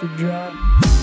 To drop.